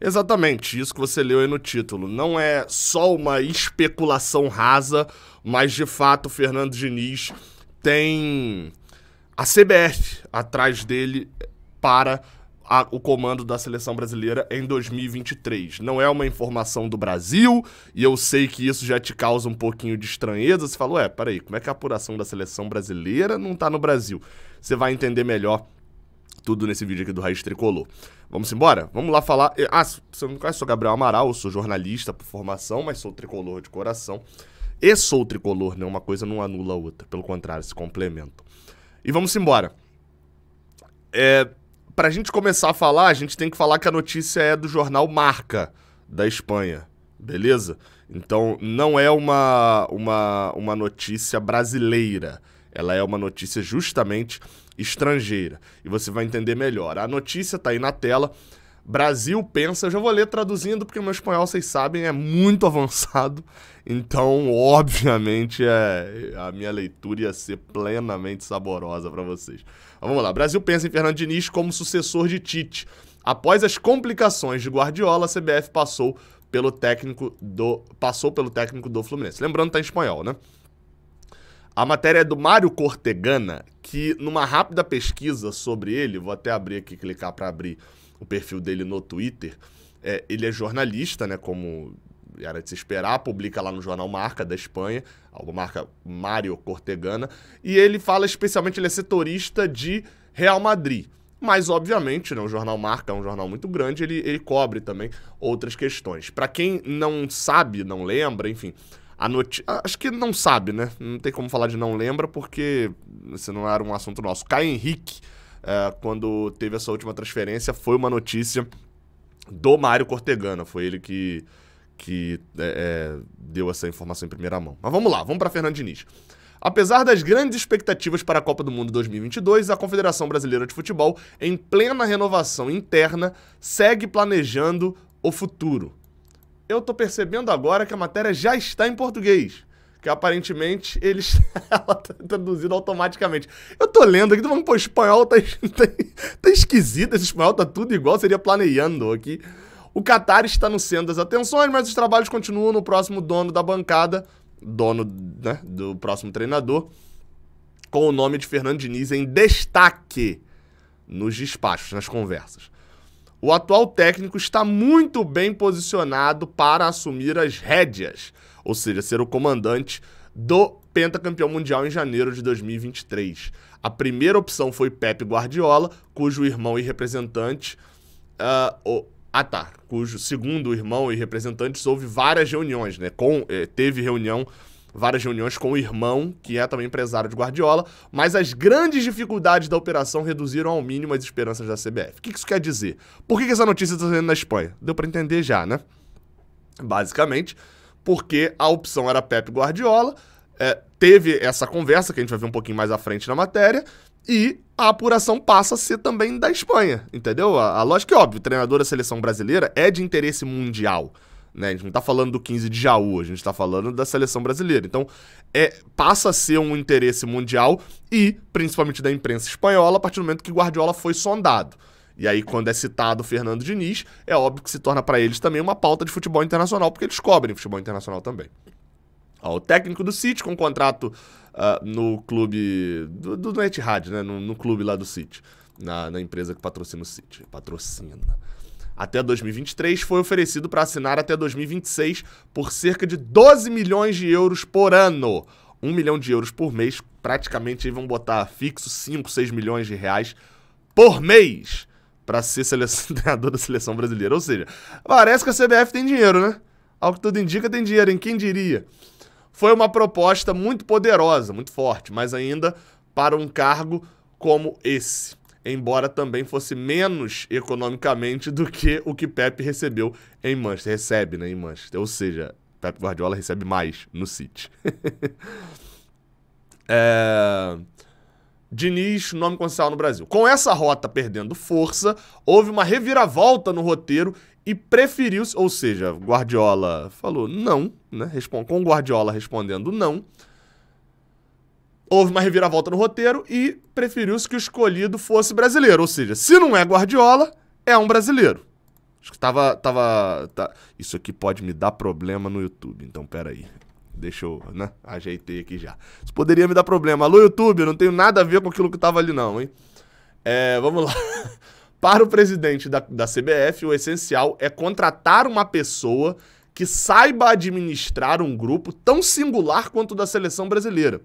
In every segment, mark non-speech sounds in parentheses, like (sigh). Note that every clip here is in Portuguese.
Exatamente, isso que você leu aí no título. Não é só uma especulação rasa, mas de fato o Fernando Diniz tem a CBF atrás dele para a, o comando da seleção brasileira em 2023. Não é uma informação do Brasil, e eu sei que isso já te causa um pouquinho de estranheza. Você falou, é, peraí, como é que a apuração da seleção brasileira não tá no Brasil? Você vai entender melhor tudo nesse vídeo aqui do Raiz Tricolor. Vamos embora? Vamos lá falar. Ah, você não conhece, sou Gabriel Amaral, sou jornalista por formação, mas sou tricolor de coração. E sou tricolor, né? Uma coisa não anula a outra, pelo contrário, se complementam. E vamos embora. É, pra gente começar a falar, a gente tem que falar que a notícia é do jornal Marca, da Espanha, beleza? Então, não é uma, uma, uma notícia brasileira. Ela é uma notícia justamente estrangeira. E você vai entender melhor. A notícia tá aí na tela. Brasil pensa, eu já vou ler traduzindo, porque o meu espanhol, vocês sabem, é muito (laughs) avançado. Então, obviamente, é, a minha leitura ia ser plenamente saborosa para vocês. Mas vamos lá. Brasil pensa em Fernando Diniz como sucessor de Tite. Após as complicações de Guardiola, a CBF passou pelo técnico do passou pelo técnico do Fluminense. Lembrando, tá em espanhol, né? A matéria é do Mário Cortegana, que numa rápida pesquisa sobre ele, vou até abrir aqui, clicar para abrir o perfil dele no Twitter. É, ele é jornalista, né? Como era de se esperar, publica lá no jornal Marca da Espanha, a marca Mário Cortegana, e ele fala especialmente, ele é setorista de Real Madrid. Mas, obviamente, né, o jornal Marca é um jornal muito grande, ele, ele cobre também outras questões. Para quem não sabe, não lembra, enfim, a notícia. Acho que não sabe, né? Não tem como falar de não lembra, porque esse não era um assunto nosso. Caio Henrique, é, quando teve essa última transferência, foi uma notícia do Mário Cortegana. Foi ele que que é, é, deu essa informação em primeira mão. Mas vamos lá, vamos para Fernando Diniz. Apesar das grandes expectativas para a Copa do Mundo 2022, a Confederação Brasileira de Futebol, em plena renovação interna, segue planejando o futuro. Eu tô percebendo agora que a matéria já está em português. Que aparentemente eles (laughs) ela tá traduzido automaticamente. Eu tô lendo aqui, tô falando, pô, espanhol tá, (laughs) tá, tá esquisito, esse espanhol tá tudo igual, seria planejando aqui. O Qatar está no centro das atenções, mas os trabalhos continuam no próximo dono da bancada, dono né, do próximo treinador, com o nome de Fernando Diniz em destaque nos despachos, nas conversas. O atual técnico está muito bem posicionado para assumir as rédeas, ou seja, ser o comandante do pentacampeão mundial em janeiro de 2023. A primeira opção foi Pepe Guardiola, cujo irmão e representante, uh, ah, tá. Cujo, segundo irmão e representantes, houve várias reuniões, né? Com, eh, teve reunião, várias reuniões com o irmão, que é também empresário de Guardiola, mas as grandes dificuldades da operação reduziram ao mínimo as esperanças da CBF. O que isso quer dizer? Por que, que essa notícia está saindo na Espanha? Deu para entender já, né? Basicamente, porque a opção era Pep Guardiola, é, teve essa conversa, que a gente vai ver um pouquinho mais à frente na matéria, e a apuração passa a ser também da Espanha, entendeu? A, a lógica é óbvio, o treinador da seleção brasileira é de interesse mundial. Né? A gente não está falando do 15 de Jaú, a gente está falando da seleção brasileira. Então, é, passa a ser um interesse mundial e, principalmente da imprensa espanhola, a partir do momento que Guardiola foi sondado. E aí, quando é citado Fernando Diniz, é óbvio que se torna para eles também uma pauta de futebol internacional, porque eles cobrem futebol internacional também. Ó, o técnico do City com contrato uh, no clube do, do Etihad, né? No, no, clube lá do City, na, na empresa que patrocina o City. Patrocina. Até 2023 foi oferecido para assinar até 2026 por cerca de 12 milhões de euros por ano. 1 milhão de euros por mês, praticamente aí vão botar fixo 5, 6 milhões de reais por mês para ser seleção, (laughs) treinador da seleção brasileira. Ou seja, parece que a CBF tem dinheiro, né? Ao que tudo indica, tem dinheiro, em quem diria? Foi uma proposta muito poderosa, muito forte, mas ainda para um cargo como esse. Embora também fosse menos economicamente do que o que Pepe recebeu em Manchester. Recebe, né, em Manchester. Ou seja, Pepe Guardiola recebe mais no City. (laughs) é... Diniz, nome comercial no Brasil. Com essa rota perdendo força, houve uma reviravolta no roteiro e preferiu, ou seja, Guardiola falou não, né? Com Guardiola respondendo não. Houve uma reviravolta no roteiro e preferiu-se que o escolhido fosse brasileiro. Ou seja, se não é Guardiola, é um brasileiro. Acho que tava. tava tá. Isso aqui pode me dar problema no YouTube, então peraí. Deixa eu, né? Ajeitei aqui já. Isso poderia me dar problema. Alô, YouTube, eu não tenho nada a ver com aquilo que tava ali, não, hein? É, vamos lá. (laughs) Para o presidente da, da CBF, o essencial é contratar uma pessoa que saiba administrar um grupo tão singular quanto o da seleção brasileira,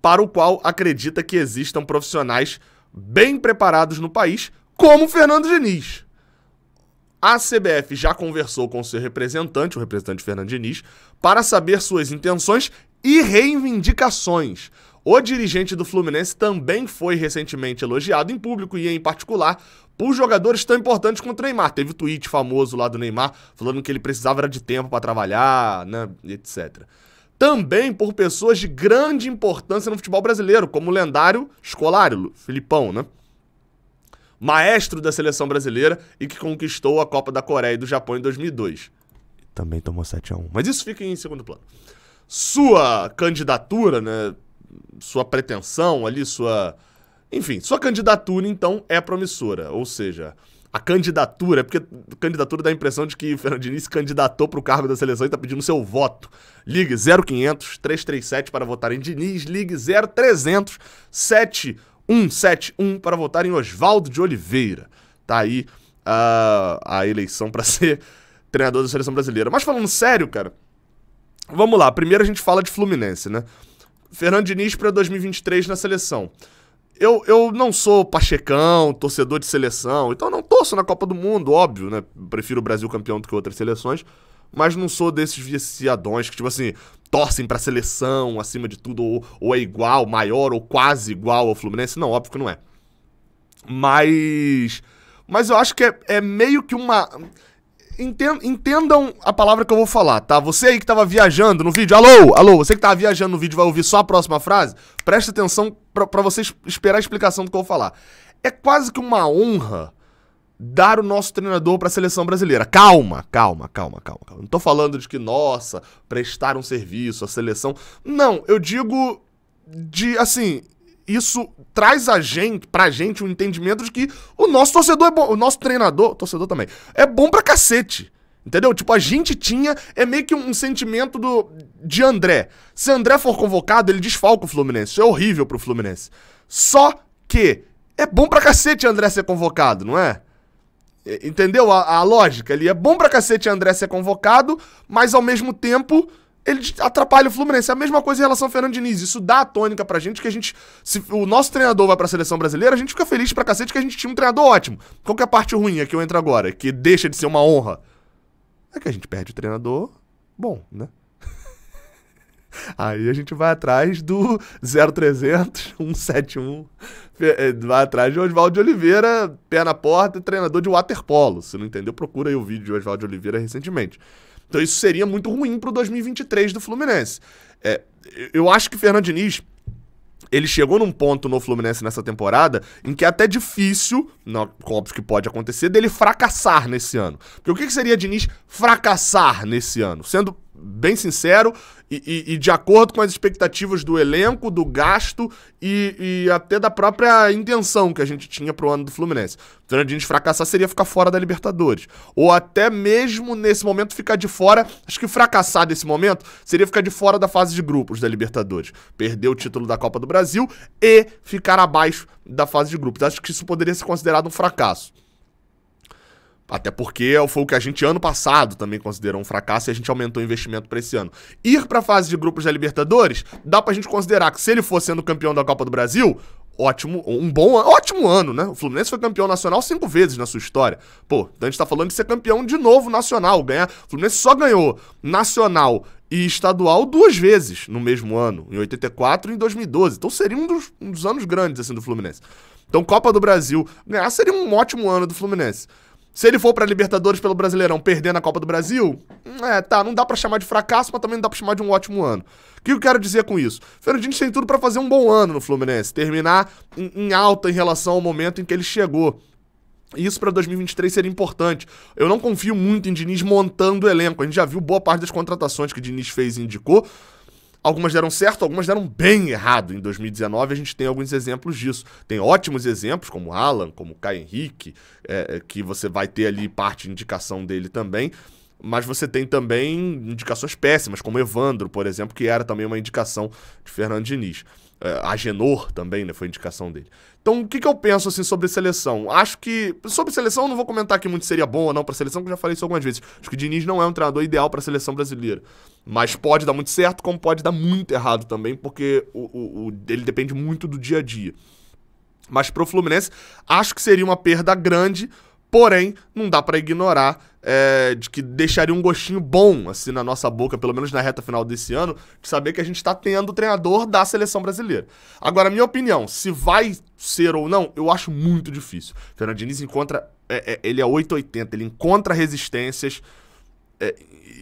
para o qual acredita que existam profissionais bem preparados no país, como Fernando Diniz. A CBF já conversou com seu representante, o representante Fernando Diniz, para saber suas intenções e reivindicações. O dirigente do Fluminense também foi recentemente elogiado em público e em particular por jogadores tão importantes quanto o Neymar. Teve o tweet famoso lá do Neymar falando que ele precisava de tempo para trabalhar, né, etc. Também por pessoas de grande importância no futebol brasileiro, como o lendário Escolário, Filipão, né? Maestro da seleção brasileira e que conquistou a Copa da Coreia e do Japão em 2002. Também tomou 7 a 1 Mas isso fica em segundo plano. Sua candidatura, né? Sua pretensão ali, sua enfim, sua candidatura, então, é promissora. Ou seja, a candidatura, é porque candidatura dá a impressão de que Fernando Diniz se candidatou para o cargo da seleção e está pedindo seu voto. Ligue 0500 337 para votar em Diniz, ligue 0300 7171 para votar em Oswaldo de Oliveira. Tá aí uh, a eleição para (laughs) ser treinador da seleção brasileira. Mas falando sério, cara, vamos lá. Primeiro a gente fala de Fluminense, né? Fernando Diniz para 2023 na seleção eu, eu não sou pachecão, torcedor de seleção, então não torço na Copa do Mundo, óbvio, né? Prefiro o Brasil campeão do que outras seleções, mas não sou desses viciadões que, tipo assim, torcem pra seleção acima de tudo, ou, ou é igual, maior ou quase igual ao Fluminense. Não, óbvio que não é. Mas. Mas eu acho que é, é meio que uma entendam a palavra que eu vou falar, tá? Você aí que tava viajando no vídeo, alô, alô, você que tava viajando no vídeo vai ouvir só a próxima frase, preste atenção para você esperar a explicação do que eu vou falar. É quase que uma honra dar o nosso treinador para a seleção brasileira. Calma, calma, calma, calma, calma. Não tô falando de que, nossa, prestar um serviço à seleção. Não, eu digo de, assim, isso traz a gente, pra gente um entendimento de que o nosso torcedor é bom, o nosso treinador, torcedor também, é bom pra cacete. Entendeu? Tipo, a gente tinha. É meio que um sentimento do de André. Se André for convocado, ele desfalca o Fluminense. Isso é horrível pro Fluminense. Só que é bom pra cacete André ser convocado, não é? Entendeu a, a lógica ali? É bom pra cacete André ser convocado, mas ao mesmo tempo ele atrapalha o Fluminense. É a mesma coisa em relação ao Fernando Diniz. Isso dá a tônica pra gente que a gente. Se o nosso treinador vai pra seleção brasileira, a gente fica feliz pra cacete que a gente tinha um treinador ótimo. Qual que é a parte ruim é que eu entro agora? Que deixa de ser uma honra. É que a gente perde o treinador bom, né? (laughs) Aí a gente vai atrás do 0300 171. É, vai atrás de Oswaldo de Oliveira, pé na porta, treinador de waterpolo. Se não entendeu, procura aí o vídeo de Oswaldo de Oliveira recentemente. Então isso seria muito ruim pro 2023 do Fluminense. É, eu acho que Fernando Diniz ele chegou num ponto no Fluminense nessa temporada em que é até difícil, não, óbvio que pode acontecer, dele fracassar nesse ano. Porque o que, que seria Diniz fracassar nesse ano? Sendo bem sincero e, e, e, de acordo com as expectativas do elenco, do gasto e, e, até da própria intenção que a gente tinha pro ano do Fluminense. Então, a gente fracassar seria ficar fora da Libertadores. Ou até mesmo nesse momento ficar de fora. Acho que fracassar nesse momento seria ficar de fora da fase de grupos da Libertadores. Perder o título da Copa do Brasil e ficar abaixo da fase de grupos. Acho que isso poderia ser considerado um fracasso. Até porque foi o que a gente ano passado também considerou um fracasso e a gente aumentou o investimento para esse ano. Ir para a fase de grupos da Libertadores, dá pra gente considerar que se ele for sendo campeão da Copa do Brasil, ótimo, um bom, ótimo ano, né? O Fluminense foi campeão nacional cinco vezes na sua história. Pô, então a gente tá falando de ser campeão de novo nacional, ganhar. O Fluminense só ganhou nacional e estadual duas vezes no mesmo ano, em 84 e em 2012. Então seria um dos, um dos anos grandes assim do Fluminense. Então Copa do Brasil ganhar seria um ótimo ano do Fluminense. Se ele for pra Libertadores pelo Brasileirão perder na Copa do Brasil, é, tá, não dá para chamar de fracasso, mas também não dá pra chamar de um ótimo ano. O que eu quero dizer com isso? Fernandinho tem tudo para fazer um bom ano no Fluminense, terminar em, em alta em relação ao momento em que ele chegou. Isso para 2023 seria importante. Eu não confio muito em Diniz montando o elenco. A gente já viu boa parte das contratações que Diniz fez e indicou. Algumas deram certo, algumas deram bem errado. Em 2019 a gente tem alguns exemplos disso. Tem ótimos exemplos, como Alan, como Caio Henrique, é, é, que você vai ter ali parte de indicação dele também. Mas você tem também indicações péssimas, como Evandro, por exemplo, que era também uma indicação de Fernando Diniz. É, Agenor também, né? Foi indicação dele. Então, o que, que eu penso assim sobre seleção? Acho que. Sobre seleção, eu não vou comentar que muito seria bom ou não para seleção, que eu já falei isso algumas vezes. Acho que o Diniz não é um treinador ideal para a seleção brasileira. Mas pode dar muito certo, como pode dar muito errado também, porque o, o, o ele depende muito do dia a dia. Mas pro Fluminense, acho que seria uma perda grande Porém, não dá para ignorar é, de que deixaria um gostinho bom assim na nossa boca, pelo menos na reta final desse ano, de saber que a gente está tendo o treinador da seleção brasileira. Agora, minha opinião, se vai ser ou não, eu acho muito difícil. O Fernando Diniz encontra. É, é, ele é 880, ele encontra resistências é,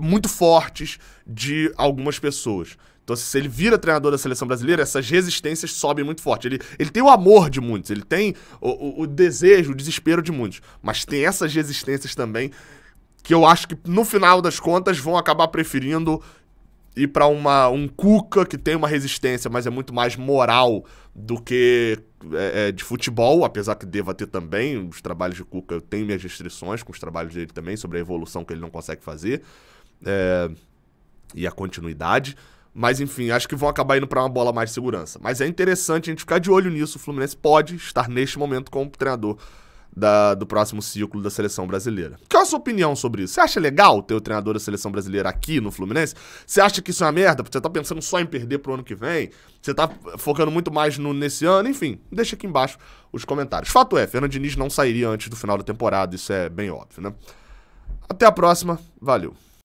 muito fortes de algumas pessoas. Então, se ele vira treinador da seleção brasileira, essas resistências sobem muito forte. Ele, ele tem o amor de muitos, ele tem o, o, o desejo, o desespero de muitos. Mas tem essas resistências também que eu acho que, no final das contas, vão acabar preferindo ir para uma um Cuca que tem uma resistência, mas é muito mais moral do que é, é, de futebol, apesar que deva ter também. Os trabalhos de Cuca eu tenho minhas restrições com os trabalhos dele também sobre a evolução que ele não consegue fazer é, e a continuidade. Mas enfim, acho que vão acabar indo para uma bola mais de segurança. Mas é interessante a gente ficar de olho nisso. O Fluminense pode estar neste momento como treinador da, do próximo ciclo da seleção brasileira. Qual é a sua opinião sobre isso? Você acha legal ter o treinador da seleção brasileira aqui no Fluminense? Você acha que isso é uma merda? Porque você tá pensando só em perder pro ano que vem? Você tá focando muito mais no, nesse ano? Enfim, deixa aqui embaixo os comentários. Fato é, Fernando Diniz não sairia antes do final da temporada, isso é bem óbvio, né? Até a próxima, valeu.